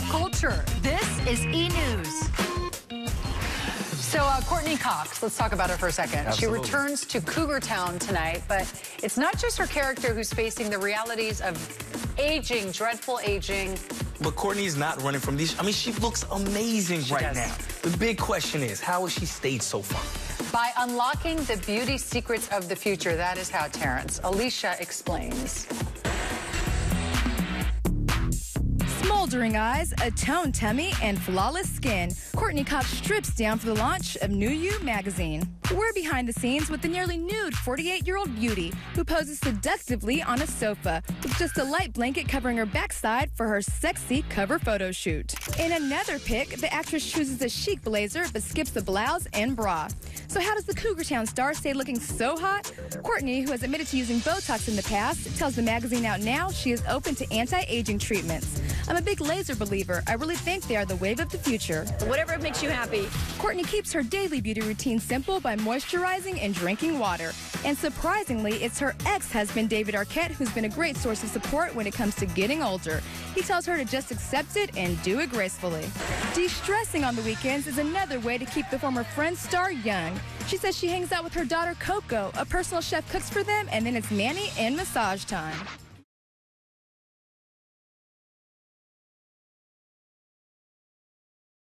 pop culture. This is E! News. So, uh, Courteney Cox, let's talk about her for a second. Absolutely. She returns to Cougar Town tonight, but it's not just her character who's facing the realities of aging, dreadful aging. But Courteney's not running from these. I mean, she looks amazing right does. now. The big question is, how has she stayed so far? By unlocking the beauty secrets of the future, that is how Terrence. Alicia explains. Smoldering eyes, a toned tummy, and flawless skin. Courteney Cox strips down for the launch of New You magazine. We're behind the scenes with the nearly nude 48 year old beauty who poses seductively on a sofa with just a light blanket covering her backside for her sexy cover photo shoot. In another pic, the actress chooses a chic blazer but skips the blouse and bra. So, how does the Cougar Town star stay looking so hot? Courteney, who has admitted to using Botox in the past, tells the magazine out now she is open to anti aging treatments. I'm a big laser believer. I really think they are the wave of the future. Whatever makes you happy. Courteney keeps her daily beauty routine simple by moisturizing and drinking water. And surprisingly, it's her ex husband, David Arquette, who's been a great source of support when it comes to getting older. He tells her to just accept it and do it gracefully. De stressing on the weekends is another way to keep the former Friends star young. She says she hangs out with her daughter Coco. A personal chef cooks for them, and then it's Manny and massage time.